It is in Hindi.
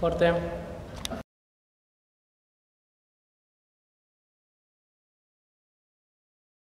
करते हैं